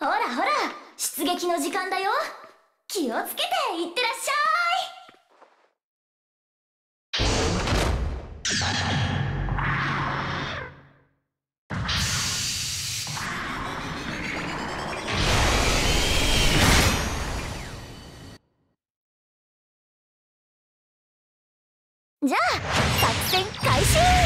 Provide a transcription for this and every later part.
ほらほら出撃の時間だよ。気をつけていってらっしゃい。じゃあ作戦開始。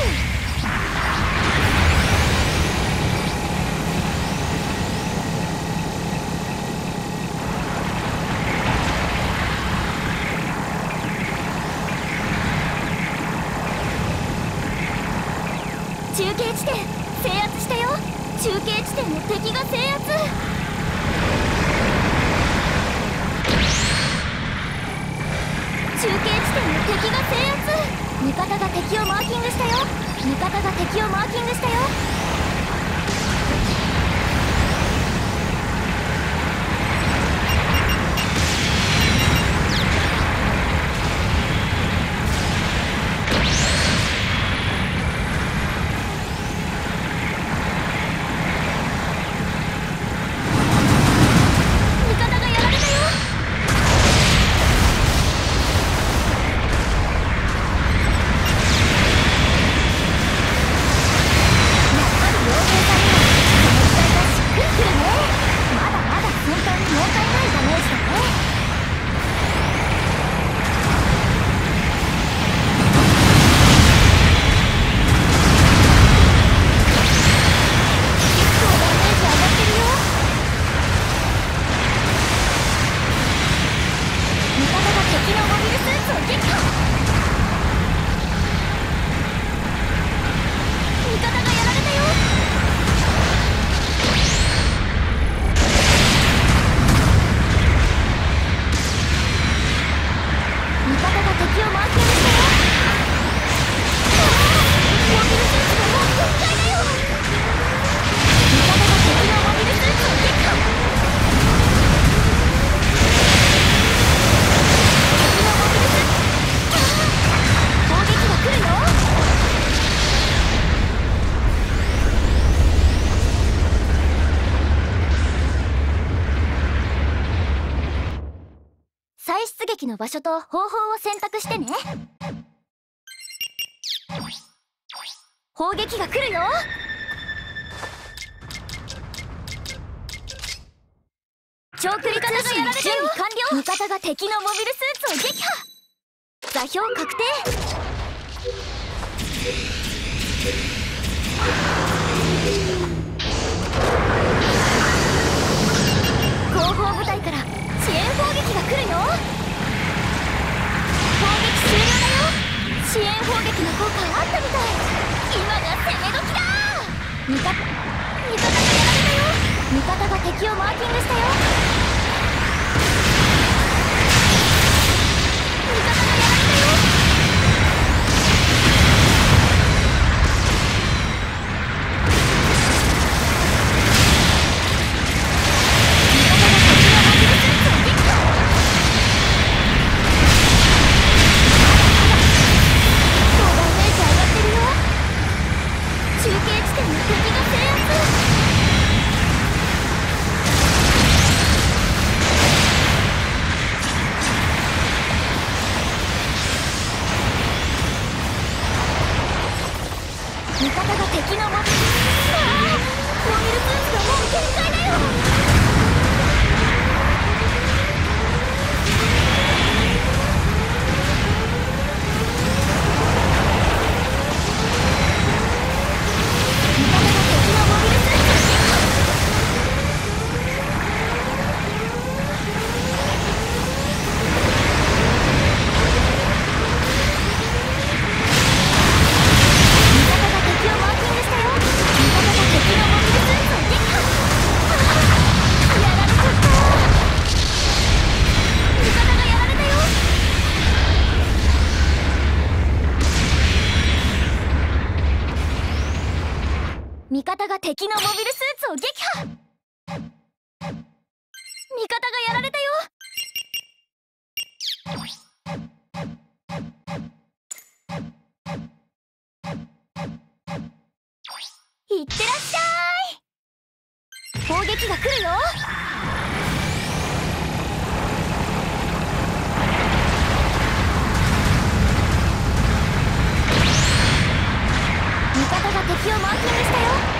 中継地点制圧したよ。中継地点の敵が制圧。中継地点の敵が制圧。味方が敵をマーキングしたよ。味方が敵をマーキングしたよ。撃の場所と方法を選択してね。砲撃が来るよ。長距離通信準備完了味方が敵のモビルスーツを撃破。座標確定。敵をマーキングしたよ。味方が敵のモビルああモビルスーツがもう限界だよ。敵のモビルスーツを撃破。味方がやられたよ。いってらっしゃい。攻撃が来るよ。味方が敵をマーキングしたよ。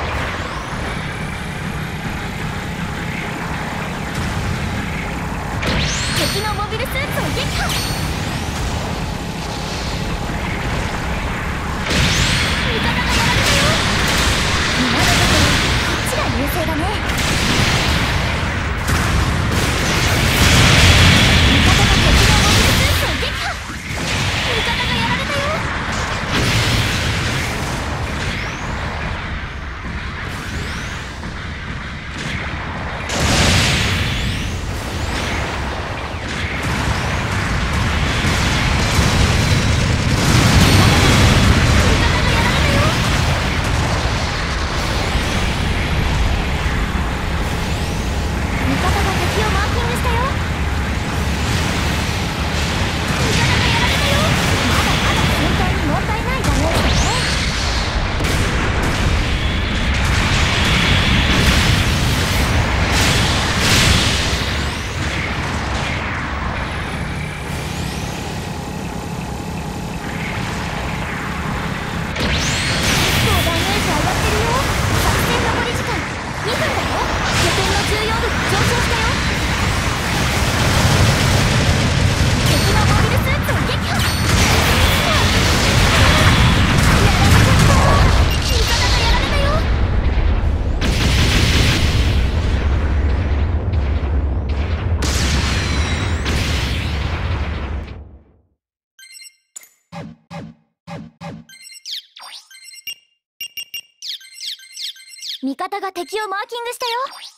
どんどん？上昇したよ。味方が敵をマーキングしたよ。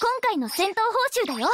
今回の戦闘報酬だよ。